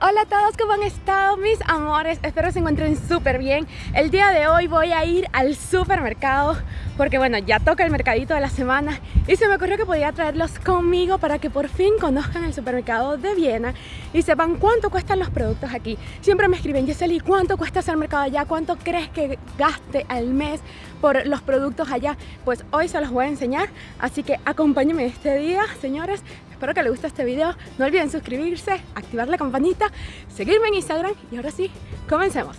Hola a todos, ¿cómo han estado mis amores? Espero se encuentren súper bien. El día de hoy voy a ir al supermercado porque bueno, ya toca el mercadito de la semana y se me ocurrió que podía traerlos conmigo para que por fin conozcan el supermercado de Viena y sepan cuánto cuestan los productos aquí. Siempre me escriben, Yeseli, ¿cuánto cuesta hacer mercado allá? ¿Cuánto crees que gaste al mes por los productos allá? Pues hoy se los voy a enseñar, así que acompáñenme este día, señores. Espero que les guste este video. No olviden suscribirse, activar la campanita, seguirme en Instagram y ahora sí, comencemos.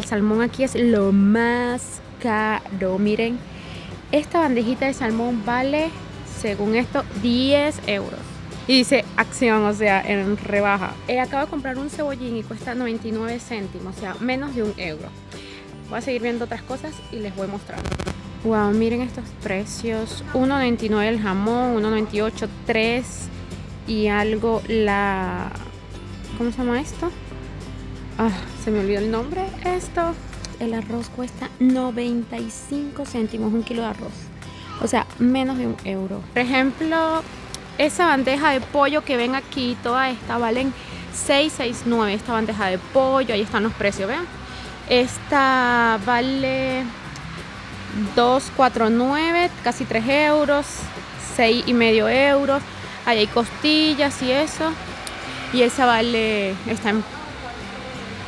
El salmón aquí es lo más caro. Miren, esta bandejita de salmón vale, según esto, 10 euros. Y dice acción, o sea, en rebaja. Eh, acabo de comprar un cebollín y cuesta 99 céntimos, o sea, menos de un euro. Voy a seguir viendo otras cosas y les voy a mostrar. Wow, miren estos precios. 1.99 el jamón, 1.98, 3 y algo la... ¿Cómo se llama esto? Ah, se me olvidó el nombre. Esto. El arroz cuesta 95 céntimos, un kilo de arroz. O sea, menos de un euro. Por ejemplo, esa bandeja de pollo que ven aquí, toda esta, valen 6.69. Esta bandeja de pollo, ahí están los precios, vean. Esta vale 2,49, casi 3 euros, 6 y medio euros. Ahí hay costillas y eso. Y esa vale, está en,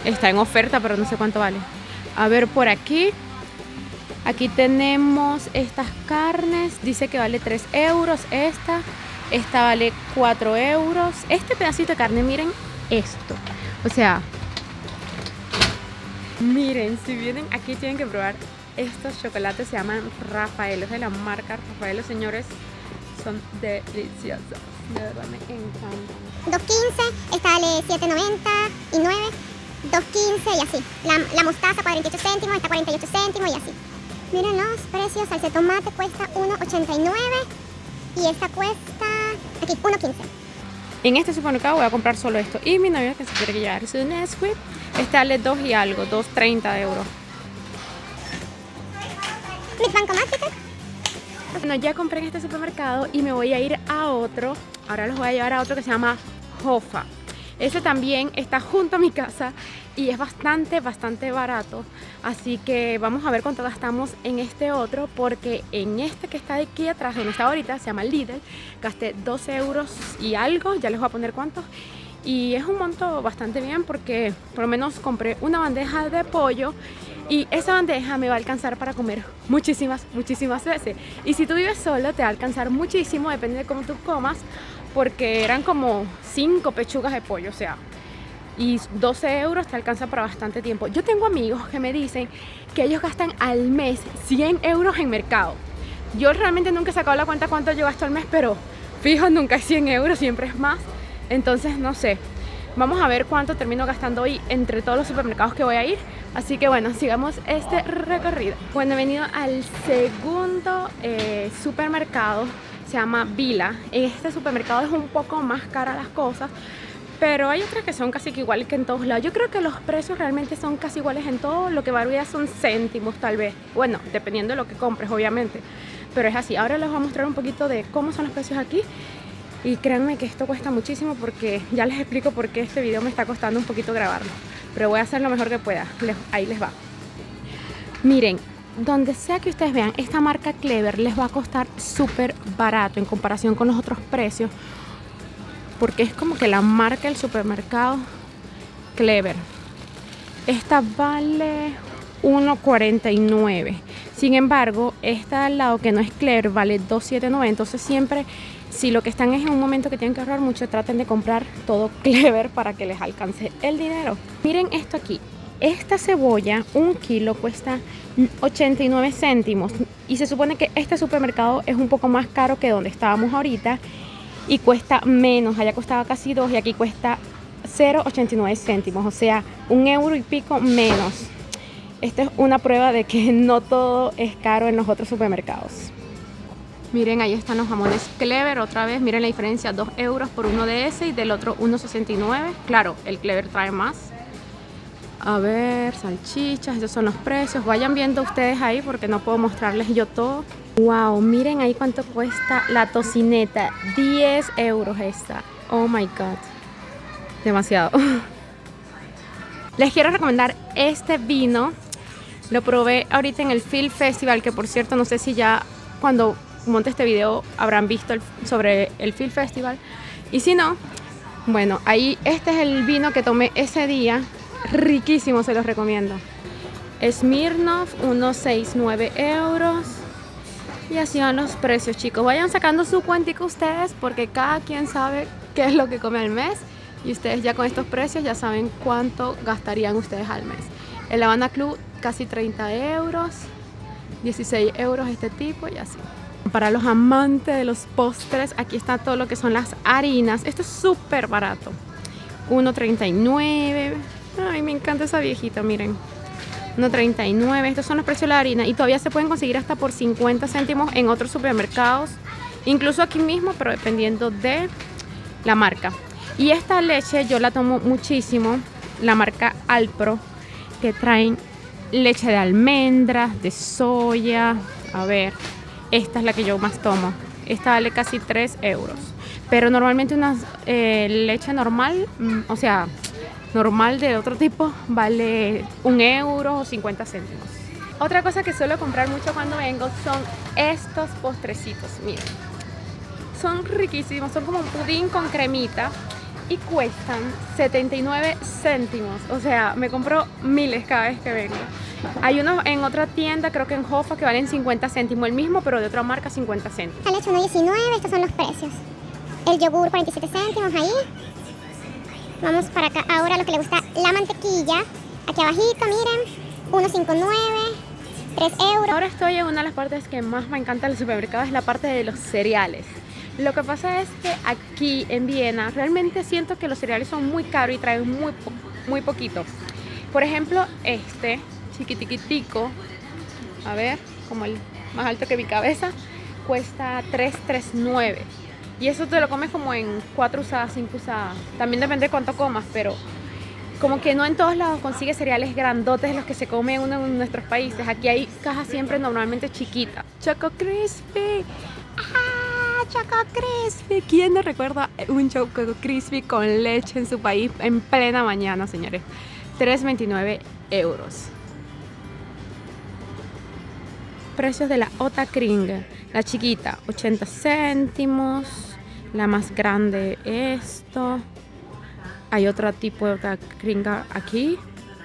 está en oferta, pero no sé cuánto vale. A ver por aquí. Aquí tenemos estas carnes. Dice que vale 3 euros esta. Esta vale 4 euros. Este pedacito de carne, miren esto. O sea, Miren, si vienen aquí tienen que probar estos chocolates, se llaman Rafaelos de la marca Rafaelos, señores, son deliciosos, de verdad me encantan. 2.15, esta vale 7.90 y 9, 2.15 y así. La, la, mostaza 48 céntimos, esta 48 céntimos y así. Miren los precios, salsa de tomate cuesta 1.89 y esta cuesta aquí 1.15. En este supermercado voy a comprar solo esto y mi novio que se quiere llevar su Nesquik este vale 2 y algo, 2.30 euros. Bueno, ya compré en este supermercado y me voy a ir a otro. Ahora los voy a llevar a otro que se llama Jofa. Ese también está junto a mi casa y es bastante, bastante barato. Así que vamos a ver cuánto gastamos en este otro porque en este que está aquí atrás, donde está ahorita, se llama Lidl, gasté 12 euros y algo, ya les voy a poner cuántos y es un monto bastante bien porque por lo menos compré una bandeja de pollo y esa bandeja me va a alcanzar para comer muchísimas, muchísimas veces. Y si tú vives solo te va a alcanzar muchísimo, depende de cómo tú comas, porque eran como 5 pechugas de pollo, o sea, y 12 euros te alcanza para bastante tiempo. Yo tengo amigos que me dicen que ellos gastan al mes 100 euros en mercado. Yo realmente nunca he sacado la cuenta cuánto yo gasto al mes, pero fijo, nunca es 100 euros, siempre es más. Entonces, no sé, vamos a ver cuánto termino gastando hoy entre todos los supermercados que voy a ir. Así que bueno, sigamos este recorrido. Bueno, he venido al segundo eh, supermercado, se llama Vila. En este supermercado es un poco más cara las cosas, pero hay otras que son casi que iguales que en todos lados. Yo creo que los precios realmente son casi iguales en todo, lo que varía son céntimos tal vez. Bueno, dependiendo de lo que compres, obviamente. Pero es así. Ahora les voy a mostrar un poquito de cómo son los precios aquí y créanme que esto cuesta muchísimo porque ya les explico por qué este video me está costando un poquito grabarlo. Pero voy a hacer lo mejor que pueda. ahí les va. Miren, donde sea que ustedes vean, esta marca Clever les va a costar súper barato en comparación con los otros precios. Porque es como que la marca del supermercado Clever. Esta vale 1.49. Sin embargo, esta al lado que no es Clever vale 2.79. Entonces siempre si lo que están es en un momento que tienen que ahorrar mucho, traten de comprar todo clever para que les alcance el dinero. Miren esto aquí. Esta cebolla, un kilo, cuesta 89 céntimos. Y se supone que este supermercado es un poco más caro que donde estábamos ahorita. Y cuesta menos. Allá costaba casi 2 y aquí cuesta 0,89 céntimos. O sea, un euro y pico menos. Esta es una prueba de que no todo es caro en los otros supermercados. Miren, ahí están los jamones Clever otra vez. Miren la diferencia, 2 euros por uno de ese y del otro 1,69. Claro, el Clever trae más. A ver, salchichas, esos son los precios. Vayan viendo ustedes ahí porque no puedo mostrarles yo todo. Wow, miren ahí cuánto cuesta la tocineta. 10 euros esta. Oh my god. Demasiado. Les quiero recomendar este vino. Lo probé ahorita en el Film Festival, que por cierto no sé si ya cuando monte este video habrán visto sobre el Film Festival. Y si no, bueno, ahí este es el vino que tomé ese día. Riquísimo, se los recomiendo. Smirnoff, unos 6-9 euros. Y así van los precios, chicos. Vayan sacando su cuentico ustedes porque cada quien sabe qué es lo que come al mes. Y ustedes ya con estos precios ya saben cuánto gastarían ustedes al mes. El Habana Club casi 30 euros. 16 euros este tipo y así. Para los amantes de los postres, aquí está todo lo que son las harinas. Esto es súper barato. 1.39. Ay, me encanta esa viejita, miren. 1.39. Estos son los precios de la harina y todavía se pueden conseguir hasta por 50 céntimos en otros supermercados. Incluso aquí mismo, pero dependiendo de la marca. Y esta leche yo la tomo muchísimo. La marca Alpro. Que traen leche de almendras, de soya. A ver, esta es la que yo más tomo. Esta vale casi 3 euros. Pero normalmente una eh, leche normal, mm, o sea, normal de otro tipo, vale un euro o 50 céntimos. Otra cosa que suelo comprar mucho cuando vengo son estos postrecitos. Miren, son riquísimos, son como un pudín con cremita y cuestan 79 céntimos. O sea, me compro miles cada vez que vengo. Hay unos en otra tienda, creo que en Jofa, que valen 50 céntimos. El mismo, pero de otra marca, 50 céntimos. Han hecho 1.19, estos son los precios. El yogur, 47 céntimos ahí. Vamos para acá. Ahora lo que le gusta, la mantequilla. Aquí abajito, miren. 1.59, 3 euros. Ahora estoy en una de las partes que más me encanta del supermercado, es la parte de los cereales. Lo que pasa es que aquí en Viena realmente siento que los cereales son muy caros y traen muy, muy poquito. Por ejemplo, este chiquitiquitico, a ver, como el más alto que mi cabeza, cuesta 3.39. Y eso te lo comes como en 4 usadas, 5 usadas. También depende de cuánto comas, pero como que no en todos lados consigues cereales grandotes los que se comen uno en nuestros países. Aquí hay cajas siempre normalmente chiquitas. Choco Crispy. ¡Ah! Choco Crispy. ¿Quién no recuerda un Choco Crispy con leche en su país en plena mañana, señores? 3.29 euros. Precios de la Ota Kring. La chiquita, 80 céntimos. La más grande, esto. Hay otro tipo de gringa aquí,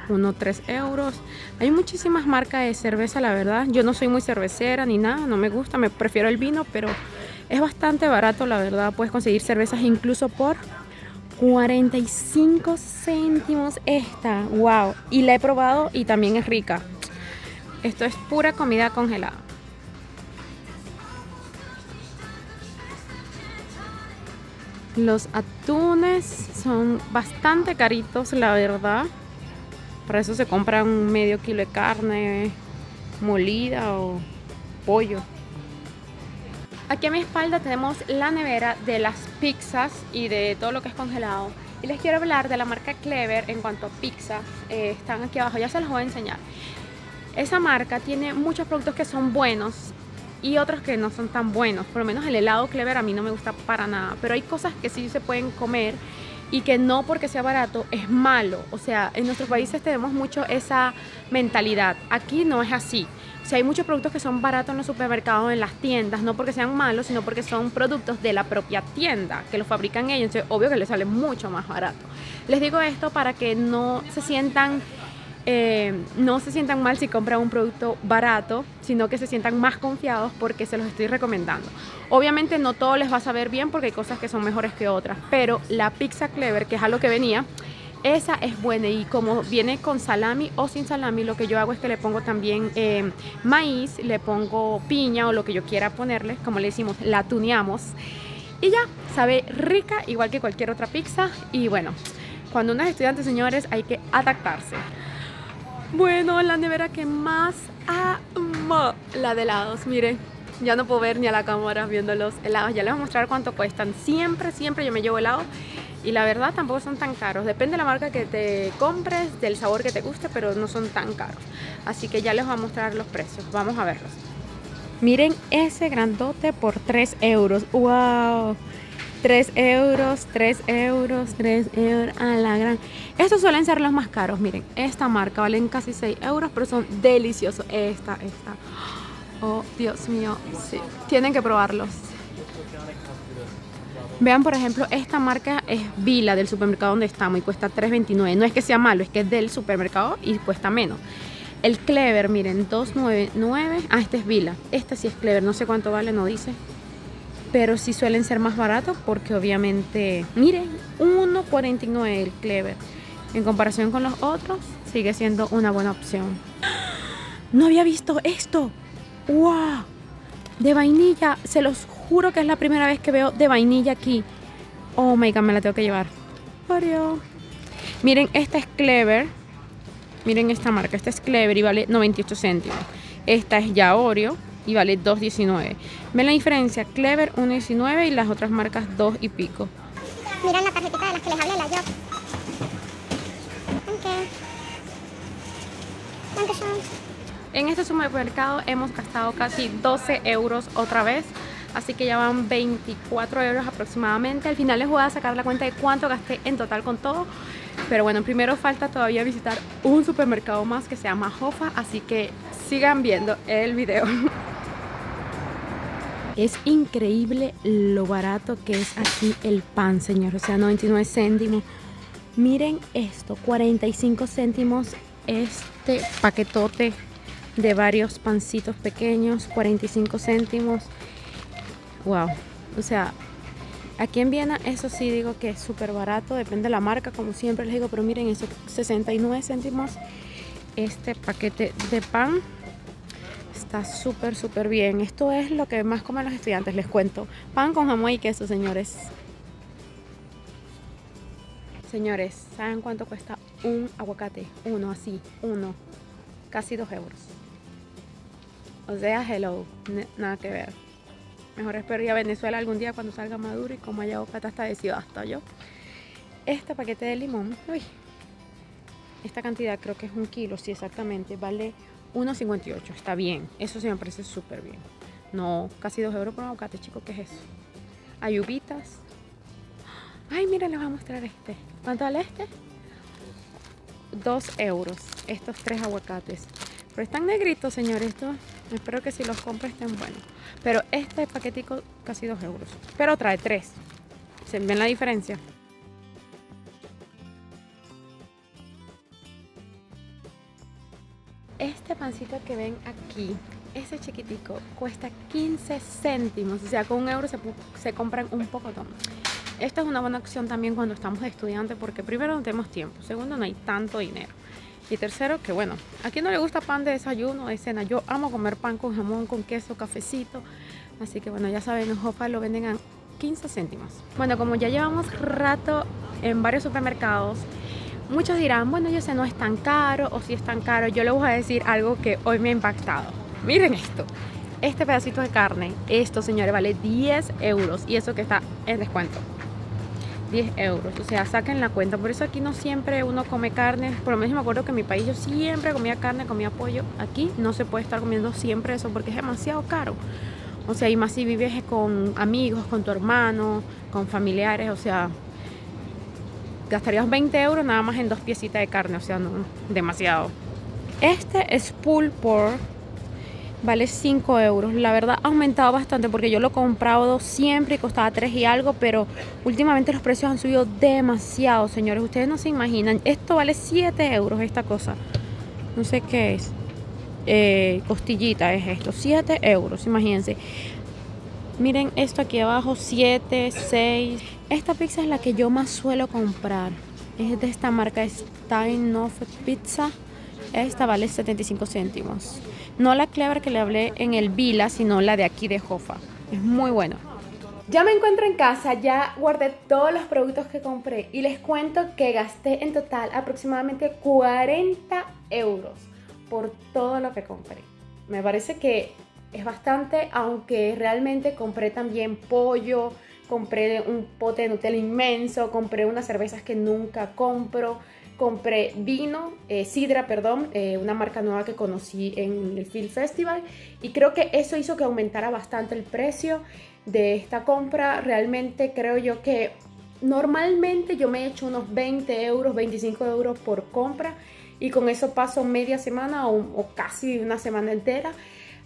uno 3 euros. Hay muchísimas marcas de cerveza, la verdad. Yo no soy muy cervecera ni nada, no me gusta, me prefiero el vino, pero es bastante barato, la verdad. Puedes conseguir cervezas incluso por 45 céntimos esta. Wow. Y la he probado y también es rica. Esto es pura comida congelada. Los atunes son bastante caritos, la verdad. Por eso se compra un medio kilo de carne molida o pollo. Aquí a mi espalda tenemos la nevera de las pizzas y de todo lo que es congelado. Y les quiero hablar de la marca Clever en cuanto a pizza. Eh, están aquí abajo, ya se los voy a enseñar. Esa marca tiene muchos productos que son buenos y otros que no son tan buenos. Por lo menos el helado Clever a mí no me gusta para nada, pero hay cosas que sí se pueden comer y que no porque sea barato es malo. O sea, en nuestros países tenemos mucho esa mentalidad. Aquí no es así. O sea, hay muchos productos que son baratos en los supermercados, en las tiendas, no porque sean malos, sino porque son productos de la propia tienda, que los fabrican ellos. Entonces, obvio que les sale mucho más barato. Les digo esto para que no se sientan eh, no se sientan mal si compran un producto barato, sino que se sientan más confiados porque se los estoy recomendando. Obviamente no todo les va a saber bien porque hay cosas que son mejores que otras, pero la pizza clever, que es a lo que venía, esa es buena y como viene con salami o sin salami, lo que yo hago es que le pongo también eh, maíz, le pongo piña o lo que yo quiera ponerle, como le decimos, la tuneamos. Y ya, sabe rica igual que cualquier otra pizza. Y bueno, cuando uno es estudiante, señores, hay que adaptarse. Bueno, la nevera que más amo, la de helados, miren. Ya no puedo ver ni a la cámara viendo los helados. Ya les voy a mostrar cuánto cuestan. Siempre, siempre yo me llevo helado. Y la verdad tampoco son tan caros. Depende de la marca que te compres, del sabor que te guste, pero no son tan caros. Así que ya les voy a mostrar los precios. Vamos a verlos. Miren ese grandote por 3 euros. ¡Wow! 3 euros, 3 euros, 3 euros. A la gran. Estos suelen ser los más caros. Miren, esta marca valen casi 6 euros, pero son deliciosos. Esta, esta. Oh, Dios mío. Sí, tienen que probarlos. Vean, por ejemplo, esta marca es Vila del supermercado donde estamos y cuesta 3.29. No es que sea malo, es que es del supermercado y cuesta menos. El Clever, miren, 299. Ah, este es Vila. Este sí es Clever, no sé cuánto vale, no dice. Pero sí suelen ser más baratos porque obviamente, miren, 1.49 el Clever. En comparación con los otros, sigue siendo una buena opción. No había visto esto. ¡Wow! De vainilla, se los juro que es la primera vez que veo de vainilla aquí. Oh my god, me la tengo que llevar. Oreo. Miren, esta es Clever. Miren esta marca, esta es Clever y vale 98 céntimos. Esta es ya Oreo y vale 2.19. ¿Ven la diferencia? Clever 1.19 y las otras marcas 2 y pico. Miren la tarjetita de las que les hablé, la Job. En este supermercado hemos gastado casi 12 euros otra vez. Así que ya van 24 euros aproximadamente. Al final les voy a sacar la cuenta de cuánto gasté en total con todo. Pero bueno, primero falta todavía visitar un supermercado más que se llama Jofa. Así que sigan viendo el video. Es increíble lo barato que es aquí el pan, señor. O sea, 99 céntimos. Miren esto, 45 céntimos este paquetote de varios pancitos pequeños, 45 céntimos. Wow, o sea, aquí en Viena eso sí digo que es súper barato, depende de la marca, como siempre les digo, pero miren eso, 69 céntimos este paquete de pan. Está súper, súper bien. Esto es lo que más comen los estudiantes, les cuento. Pan con jamón y queso, señores. Señores, ¿saben cuánto cuesta un aguacate? Uno, así, uno. Casi dos euros. O sea, hello, nada que ver. Mejor espero ir a Venezuela algún día cuando salga maduro y como haya bocata hasta de ciudad hasta yo. Este paquete de limón, uy, esta cantidad creo que es un kilo, sí exactamente, vale 1.58, está bien, eso sí me parece súper bien. No, casi 2 euros por un aguacate, chicos, ¿qué es eso? Hay. Ay, miren, les voy a mostrar este. ¿Cuánto vale este? 2 euros, estos tres aguacates. Pero están negritos, señores, estos Espero que si los compro estén buenos. Pero este paquetico casi 2 euros. Pero trae 3. ¿Se ven la diferencia? Pancito que ven aquí, ese chiquitico, cuesta 15 céntimos. O sea, con un euro se, se compran un poco todo. Esta es una buena opción también cuando estamos estudiantes porque primero no tenemos tiempo, segundo no hay tanto dinero. Y tercero, que bueno, a quien no le gusta pan de desayuno, de cena. Yo amo comer pan con jamón, con queso, cafecito. Así que bueno, ya saben, en Jofa lo venden a 15 céntimos. Bueno, como ya llevamos rato en varios supermercados, muchos dirán, bueno, yo sé, no es tan caro o si es tan caro. Yo les voy a decir algo que hoy me ha impactado. Miren esto. Este pedacito de carne, esto señores, vale 10 euros y eso que está en descuento. 10 euros. O sea, saquen la cuenta. Por eso aquí no siempre uno come carne. Por lo menos me acuerdo que en mi país yo siempre comía carne, comía pollo. Aquí no se puede estar comiendo siempre eso porque es demasiado caro. O sea, y más si vives con amigos, con tu hermano, con familiares. O sea, gastarías 20 euros nada más en dos piecitas de carne. O sea, no, demasiado. Este es pulled vale 5 euros. La verdad ha aumentado bastante porque yo lo he comprado siempre y costaba 3 y algo, pero últimamente los precios han subido demasiado, señores. Ustedes no se imaginan. Esto vale 7 euros, esta cosa. No sé qué es. Eh, costillita es esto. 7 euros, imagínense. Miren esto aquí abajo, 7, 6. Esta pizza es la que yo más suelo comprar. Es de esta marca Steinoff Pizza. Esta vale 75 céntimos. No la Clever que le hablé en el Vila, sino la de aquí de Jofa. Es muy bueno. Ya me encuentro en casa, ya guardé todos los productos que compré y les cuento que gasté en total aproximadamente 40 euros por todo lo que compré. Me parece que es bastante, aunque realmente compré también pollo, compré un pote de Nutella inmenso, compré unas cervezas que nunca compro, compré vino, eh, sidra, perdón, eh, una marca nueva que conocí en el Film Festival y creo que eso hizo que aumentara bastante el precio de esta compra. Realmente creo yo que normalmente yo me he hecho unos 20 euros, 25 euros por compra y con eso paso media semana o casi una semana entera.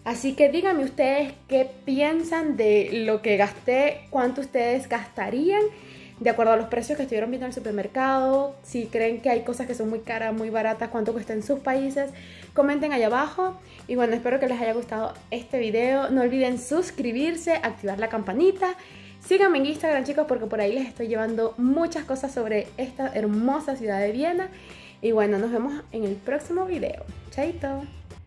Así que díganme ustedes qué piensan de lo que gasté, cuánto ustedes gastarían de acuerdo a los precios que estuvieron viendo en el supermercado, si creen que hay cosas que son muy caras, muy baratas, cuánto cuesta en sus países, comenten allá abajo. Y bueno, espero que les haya gustado este video. No olviden suscribirse, activar la campanita. Síganme en Instagram chicos porque por ahí les estoy llevando muchas cosas sobre esta hermosa ciudad de Viena. Y bueno, nos vemos en el próximo video. Chaito.